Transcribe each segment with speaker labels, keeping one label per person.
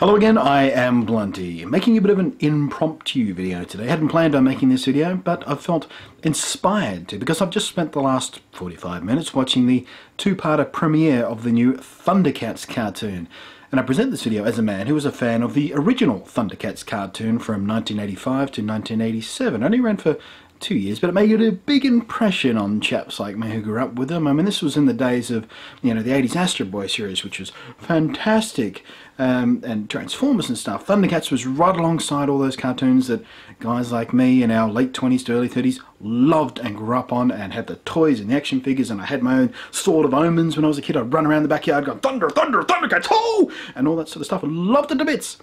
Speaker 1: Hello again, I am Blunty, making a bit of an impromptu video today. I hadn't planned on making this video, but I felt inspired to because I've just spent the last 45 minutes watching the two-parter premiere of the new Thundercats cartoon. And I present this video as a man who was a fan of the original Thundercats cartoon from 1985 to 1987. It only ran for two years, but it made a big impression on chaps like me who grew up with them. I mean, this was in the days of, you know, the 80s Astro Boy series, which was fantastic, um, and Transformers and stuff. Thundercats was right alongside all those cartoons that guys like me in our late 20s to early 30s loved and grew up on and had the toys and the action figures, and I had my own Sword of Omens when I was a kid. I'd run around the backyard going, Thunder, Thunder, Thundercats, ho! And all that sort of stuff. I loved it to bits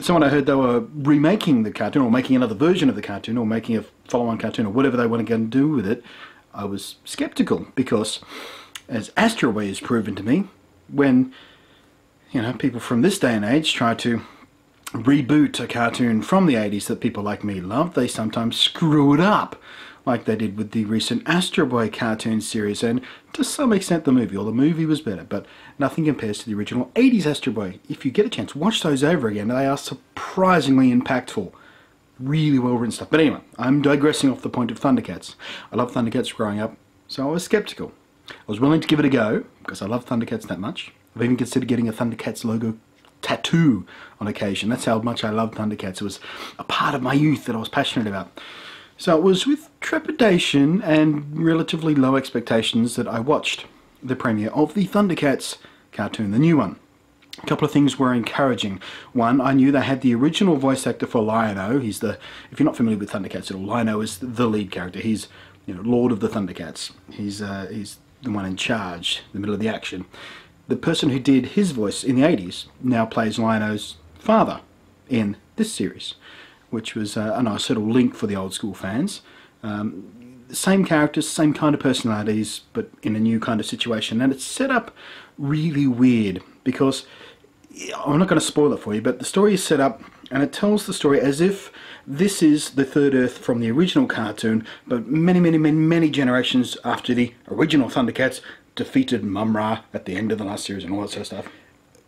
Speaker 1: someone I heard they were remaking the cartoon or making another version of the cartoon or making a follow-on cartoon or whatever they want to do with it, I was skeptical because, as Astro Boy has proven to me, when you know people from this day and age try to reboot a cartoon from the 80s that people like me love, they sometimes screw it up like they did with the recent Astro Boy cartoon series, and to some extent the movie, or the movie was better, but nothing compares to the original 80s Astro Boy. If you get a chance, watch those over again. They are surprisingly impactful. Really well written stuff. But anyway, I'm digressing off the point of Thundercats. I love Thundercats growing up, so I was skeptical. I was willing to give it a go, because I love Thundercats that much. I've even considered getting a Thundercats logo tattoo on occasion. That's how much I love Thundercats. It was a part of my youth that I was passionate about. So it was with trepidation and relatively low expectations that I watched the premiere of the Thundercats cartoon, the new one. A couple of things were encouraging. One, I knew they had the original voice actor for Lion-O. He's the, if you're not familiar with Thundercats at all, Lion-O is the lead character. He's, you know, Lord of the Thundercats. He's, uh, he's the one in charge, the middle of the action. The person who did his voice in the 80s now plays Lion-O's father in this series which was uh, a nice little link for the old school fans. Um, same characters, same kind of personalities, but in a new kind of situation. And it's set up really weird because I'm not going to spoil it for you, but the story is set up and it tells the story as if this is the Third Earth from the original cartoon, but many, many, many, many generations after the original Thundercats defeated Mumm-Ra at the end of the last series and all that sort of stuff.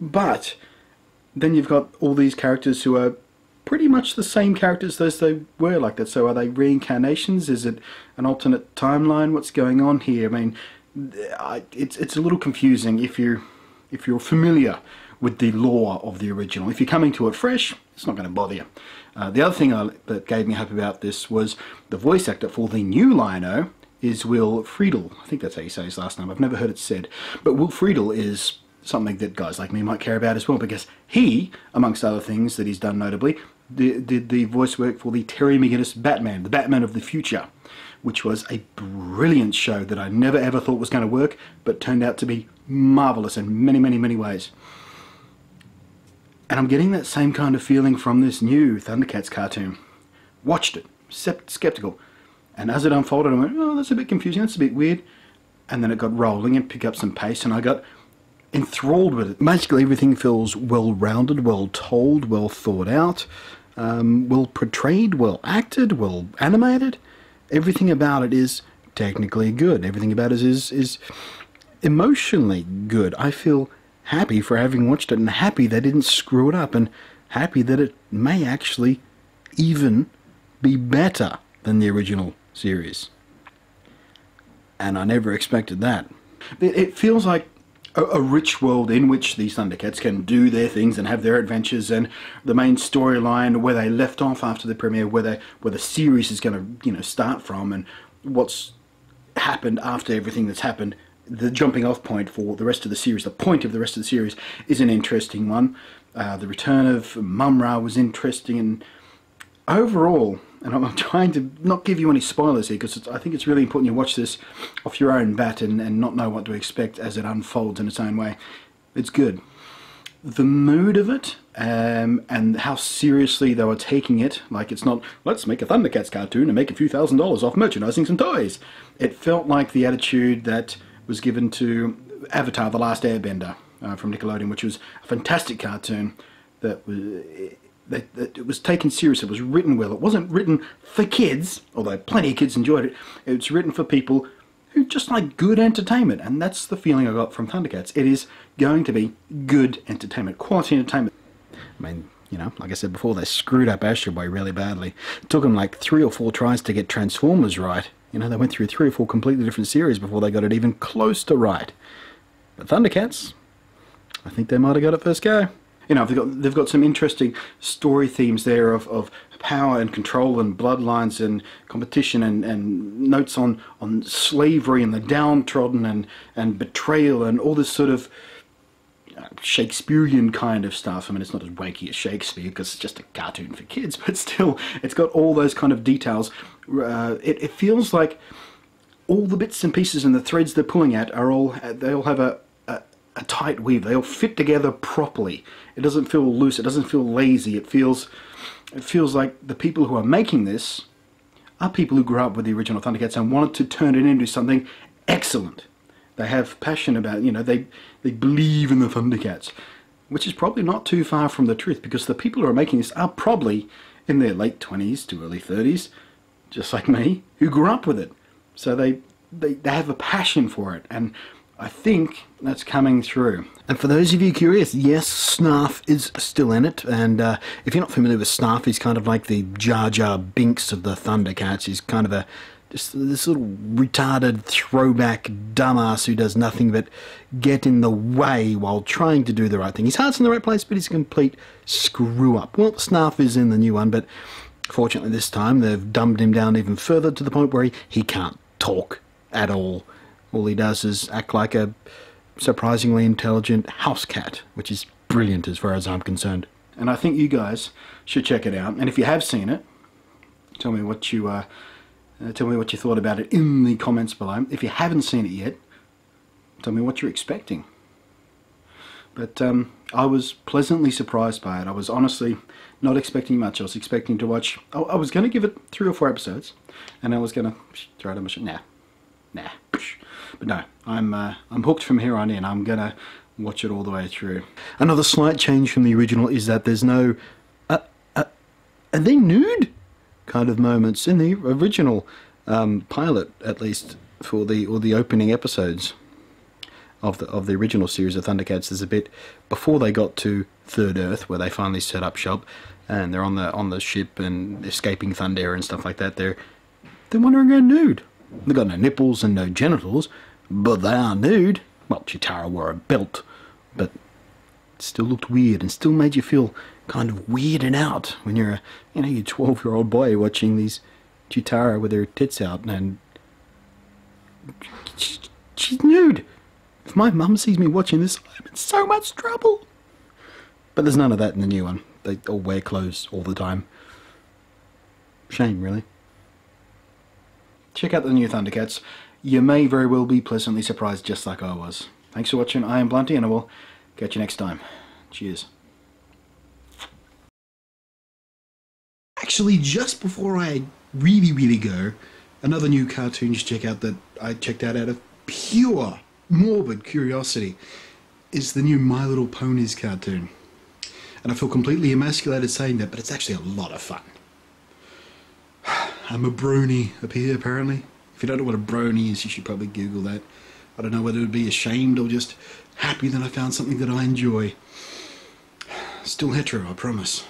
Speaker 1: But then you've got all these characters who are pretty much the same characters as they were like that. So are they reincarnations? Is it an alternate timeline? What's going on here? I mean, it's it's a little confusing if you if you're familiar with the lore of the original. If you're coming to it fresh, it's not going to bother you. Uh, the other thing I, that gave me hope about this was the voice actor for the new Lion-O is Will Friedle. I think that's how you say his last name. I've never heard it said. But Will Friedle is something that guys like me might care about as well because he, amongst other things that he's done notably, did the voice work for the Terry McGinnis Batman, the Batman of the future, which was a brilliant show that I never ever thought was going to work, but turned out to be marvelous in many, many, many ways. And I'm getting that same kind of feeling from this new Thundercats cartoon. Watched it, skeptical. And as it unfolded, I went, oh, that's a bit confusing, that's a bit weird. And then it got rolling and picked up some pace, and I got enthralled with it. Basically, everything feels well rounded, well told, well thought out um, well portrayed, well acted, well animated. Everything about it is technically good. Everything about it is is emotionally good. I feel happy for having watched it and happy they didn't screw it up and happy that it may actually even be better than the original series. And I never expected that. It feels like a, a, rich world in which these Thundercats can do their things and have their adventures, and the main storyline where they left off after the premiere, where they where the series is going to you know start from, and what's happened after everything that's happened. The jumping off point for the rest of the series, the point of the rest of the series, is an interesting one. Uh, the return of Mumm-Ra was interesting, and overall, and I'm trying to not give you any spoilers here because I think it's really important you watch this off your own bat and, and not know what to expect as it unfolds in its own way. It's good. The mood of it um, and how seriously they were taking it, like it's not, let's make a Thundercats cartoon and make a few thousand dollars off merchandising some toys. It felt like the attitude that was given to Avatar The Last Airbender uh, from Nickelodeon, which was a fantastic cartoon that was that, that, it was taken seriously, it was written well. It wasn't written for kids, although plenty of kids enjoyed it. It's written for people who just like good entertainment, and that's the feeling I got from Thundercats. It is going to be good entertainment, quality entertainment. I mean, you know, like I said before, they screwed up Astro Boy really badly. It took them like three or four tries to get Transformers right. You know, they went through three or four completely different series before they got it even close to right. But Thundercats, I think they might have got it first go. You know, they've got they've got some interesting story themes there of, of power and control and bloodlines and competition and, and notes on, on slavery and the downtrodden and, and betrayal and all this sort of Shakespearean kind of stuff. I mean, it's not as wanky as Shakespeare because it's just a cartoon for kids, but still, it's got all those kind of details. Uh, it, it feels like all the bits and pieces and the threads they're pulling at are all, they all have a, a, tight weave. They all fit together properly. It doesn't feel loose. It doesn't feel lazy. It feels it feels like the people who are making this are people who grew up with the original Thundercats and wanted to turn it into something excellent. They have passion about, you know, they, they believe in the Thundercats, which is probably not too far from the truth because the people who are making this are probably in their late 20s to early 30s, just like me, who grew up with it. So they, they, they have a passion for it. And I think that's coming through. And for those of you curious, yes, Snarf is still in it. And uh, if you're not familiar with Snarf, he's kind of like the Jar Jar Binks of the Thundercats. He's kind of a just this little retarded throwback dumbass who does nothing but get in the way while trying to do the right thing. His heart's in the right place, but he's a complete screw up. Well, Snarf is in the new one, but fortunately this time they've dumbed him down even further to the point where he, he can't talk at all all he does is act like a surprisingly intelligent house cat, which is brilliant as far as I'm concerned. And I think you guys should check it out. And if you have seen it, tell me what you uh, uh, tell me what you thought about it in the comments below. If you haven't seen it yet, tell me what you're expecting. But um, I was pleasantly surprised by it. I was honestly not expecting much. I was expecting to watch. I, I was going to give it three or four episodes, and I was going to throw it on my. Nah, nah. But no, I'm uh, I'm hooked from here on in. I'm gonna watch it all the way through. Another slight change from the original is that there's no uh, uh, are they nude kind of moments in the original um, pilot, at least for the or the opening episodes of the of the original series of Thundercats. There's a bit before they got to Third Earth where they finally set up shop and they're on the on the ship and escaping Thundera and stuff like that. They're they're wandering around nude. They've got no nipples and no genitals, but they are nude. Well, Cheetara wore a belt, but still looked weird and still made you feel kind of weirded out when you're a, you know, you 12 year old boy watching these Cheetara with her tits out and she's nude. If my mum sees me watching this, I'm in so much trouble. But there's none of that in the new one. They all wear clothes all the time. Shame, really. Check out the new Thundercats you may very well be pleasantly surprised just like I was. Thanks for watching, I am Blunty and I will catch you next time. Cheers. Actually, just before I really, really go, another new cartoon to check out that I checked out out of pure, morbid curiosity is the new My Little Ponies cartoon. And I feel completely emasculated saying that, but it's actually a lot of fun. I'm a brony up here, apparently. If you don't know what a brony is, you should probably Google that. I don't know whether to be ashamed or just happy that I found something that I enjoy. Still hetero, I promise.